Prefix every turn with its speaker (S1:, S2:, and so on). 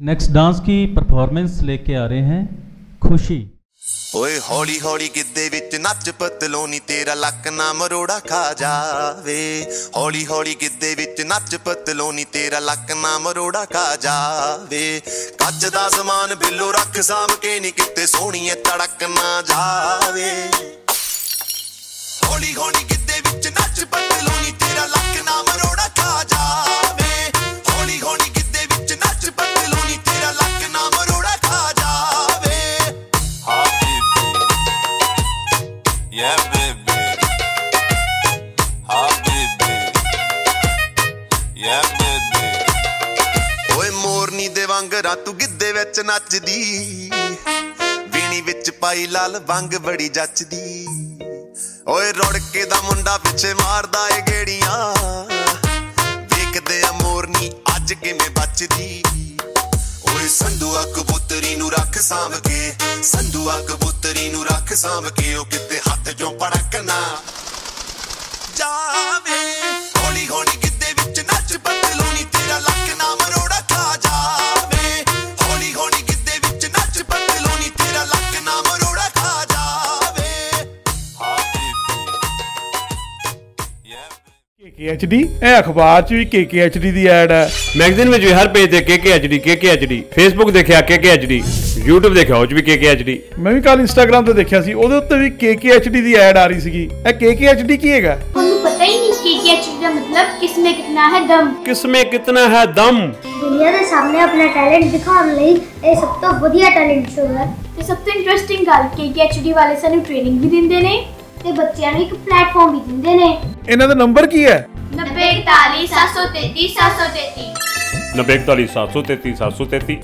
S1: Next dance की performance लेके आ रहे हैं खुशी
S2: ਓਏ ਹੌਲੀ ਹੌਲੀ ਗਿੱਦੇ ਵਿੱਚ ਨੱਚ ਪਤਲੋਨੀ ਤੇਰਾ ਲੱਕ ਨਾ ਮਰੋੜਾ ਖਾ ਜਾਵੇ ਹੌਲੀ ਹੌਲੀ ਗਿੱਦੇ ਵਿੱਚ ਨੱਚ ਪਤਲੋਨੀ ਤੇਰਾ ਲੱਕ ਨਾ ਮਰੋੜਾ ਖਾ ਜਾਵੇ ਕੱਚ ਦਾ ਸਮਾਨ ਬਿੱਲੋ ਰੱਖ ਸਾਂਭ ਕੇ ਨਹੀਂ ਕਿਤੇ ਸੋਹਣੀਏ ਤੜਕ ਨਾ ਜਾਵੇ ਹੌਲੀ ਹੌਲੀ ਗਿੱਦੇ ਵਿੱਚ ਨੱਚ ਪਤਲੋਨੀ ਤੇਰਾ ਲੱਕ ਨਾ ਮੋਰਨੀ ਦੇ ਵਾਂਗਰਾਂ ਵਿੱਚ ਨੱਚਦੀ। ਵੀਣੀ ਵਿੱਚ ਪਾਈ ਲਾਲ ਵੰਗ ਬੜੀ ਜੱਚਦੀ। ਓਏ ਰੁੜਕੇ ਦਾ ਮੁੰਡਾ ਪਿੱਛੇ ਮਾਰਦਾ ਏ ਗੇੜੀਆਂ। ਦੇਖਦੇ ਆ ਮੋਰਨੀ ਅੱਜ ਕਿਵੇਂ ਬਚਦੀ। ਓਏ ਸੰਧੂਆ ਕਬੂਤਰੀ ਨੂੰ ਰੱਖ ਸਾਂਭ ਕੇ ਸੰਧੂਆ ਕਬੂਤਰੀ ਨੂੰ ਰੱਖ ਸਾਂਭ ਕੇ, ਉਹ ਕਿਤੇ ਹੱਥ ਚੋਂ
S3: ਕੇਕੇਐਚਡੀ ਇਹ ਅਖਬਾਰ 'ਚ ਵੀ ਕੇਕੇਐਚਡੀ ਦੀ ਐਡ ਹੈ
S4: ਮੈਗਜ਼ੀਨ ਵਿੱਚ ਵੀ ਹਰ ਪੇਜ ਤੇ ਕੇਕੇਐਚਡੀ ਕੇਕੇਐਚਡੀ ਫੇਸਬੁੱਕ ਦੇਖਿਆ ਕੇਕੇਐਚਡੀ YouTube ਦੇਖਿਆ ਉਹ 'ਚ ਵੀ ਕੇਕੇਐਚਡੀ
S3: ਮੈਂ ਵੀ ਕੱਲ Instagram ਤੇ ਦੇਖਿਆ ਸੀ ਉਹਦੇ ਉੱਤੇ ਵੀ ਕੇਕੇਐਚਡੀ ਦੀ ਐਡ ਆ ਰਹੀ ਸੀਗੀ ਇਹ ਕੇਕੇਐਚਡੀ ਕੀ ਹੈਗਾ
S5: ਤੁਹਾਨੂੰ ਪਤਾ ਹੀ ਨਹੀਂ ਕੇਕੇਐਚਡੀ ਦਾ ਮਤਲਬ ਕਿਸ ਵਿੱਚ ਕਿੰਨਾ ਹੈ ਦਮ
S4: ਕਿਸ ਵਿੱਚ ਕਿੰਨਾ ਹੈ ਦਮ
S6: ਦੁਨੀਆ ਦੇ ਸਾਹਮਣੇ ਆਪਣਾ ਟੈਲੈਂਟ ਦਿਖਾਉਣ ਲਈ ਇਹ ਸਭ ਤੋਂ ਵਧੀਆ ਟੈਲੈਂਟ ਸ਼ੋ ਹੈ
S5: ਤੇ ਸਭ ਤੋਂ ਇੰਟਰਸਟਿੰਗ ਗੱਲ ਕੇਕੇਐਚਡੀ ਵਾਲੇ ਸਾਨੂੰ ਟ੍ਰੇਨਿੰਗ ਵੀ ਦਿੰਦੇ ਨੇ
S6: ਤੇ ਬੱਚਿਆਂ ਨੂੰ ਇੱਕ ਪਲੇਟਫਾਰਮ ਵੀ ਦਿੰਦੇ ਨੇ
S3: ਇਹਨਾਂ ਦਾ ਨੰਬਰ ਕੀ ਹੈ?
S5: 90 41